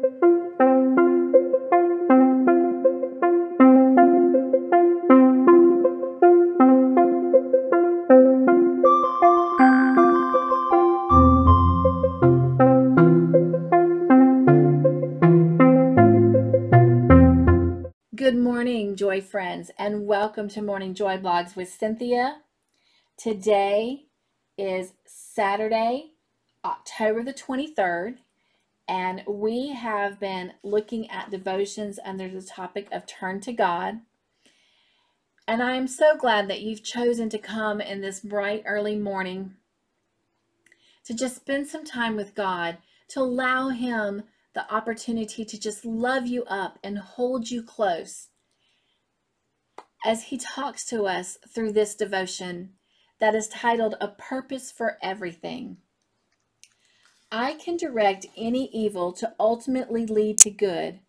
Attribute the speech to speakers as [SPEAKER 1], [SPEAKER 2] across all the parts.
[SPEAKER 1] Good morning, Joy friends, and welcome to Morning Joy Blogs with Cynthia. Today is Saturday, October the 23rd, and we have been looking at devotions under the topic of Turn to God. And I am so glad that you've chosen to come in this bright early morning to just spend some time with God, to allow Him the opportunity to just love you up and hold you close as he talks to us through this devotion that is titled A Purpose for Everything. I can direct any evil to ultimately lead to good.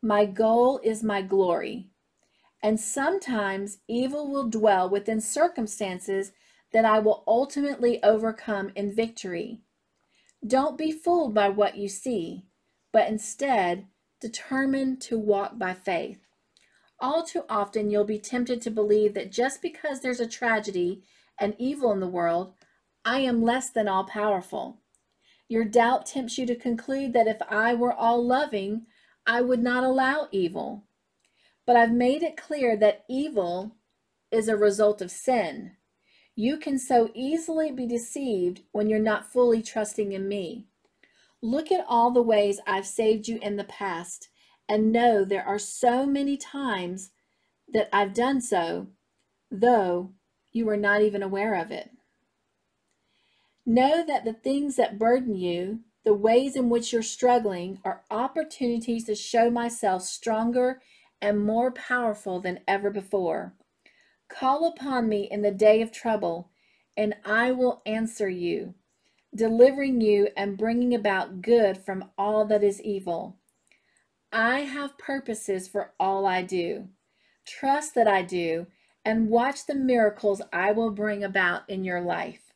[SPEAKER 1] My goal is my glory. And sometimes evil will dwell within circumstances that I will ultimately overcome in victory. Don't be fooled by what you see but instead determine to walk by faith. All too often, you'll be tempted to believe that just because there's a tragedy and evil in the world, I am less than all powerful. Your doubt tempts you to conclude that if I were all loving, I would not allow evil. But I've made it clear that evil is a result of sin. You can so easily be deceived when you're not fully trusting in me. Look at all the ways I've saved you in the past and know there are so many times that I've done so, though you were not even aware of it. Know that the things that burden you, the ways in which you're struggling, are opportunities to show myself stronger and more powerful than ever before. Call upon me in the day of trouble, and I will answer you delivering you and bringing about good from all that is evil. I have purposes for all I do. Trust that I do and watch the miracles I will bring about in your life.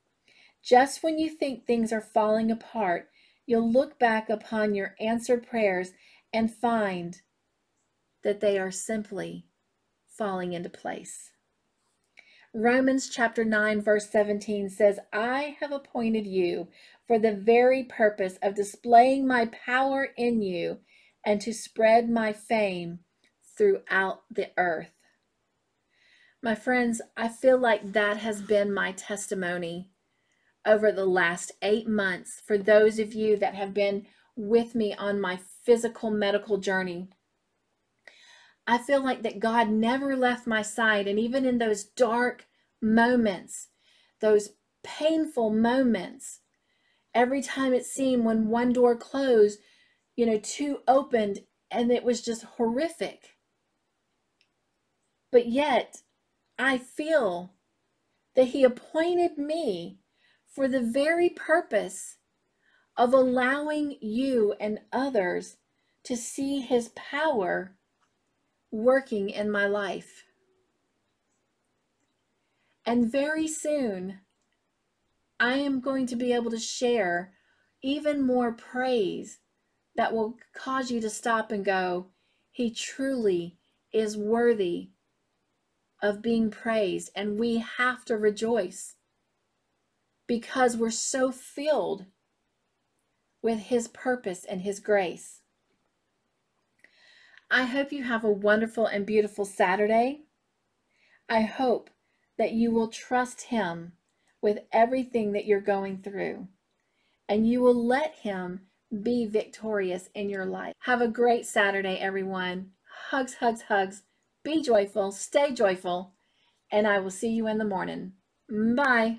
[SPEAKER 1] Just when you think things are falling apart, you'll look back upon your answered prayers and find that they are simply falling into place. Romans chapter 9, verse 17 says, I have appointed you for the very purpose of displaying my power in you and to spread my fame throughout the earth. My friends, I feel like that has been my testimony over the last eight months for those of you that have been with me on my physical medical journey. I feel like that God never left my side. And even in those dark moments, those painful moments, every time it seemed when one door closed, you know, two opened, and it was just horrific. But yet, I feel that He appointed me for the very purpose of allowing you and others to see His power working in my life. And very soon, I am going to be able to share even more praise that will cause you to stop and go, He truly is worthy of being praised. And we have to rejoice because we're so filled with His purpose and His grace. I hope you have a wonderful and beautiful Saturday. I hope that you will trust Him with everything that you're going through and you will let Him be victorious in your life. Have a great Saturday, everyone. Hugs, hugs, hugs. Be joyful, stay joyful, and I will see you in the morning. Bye.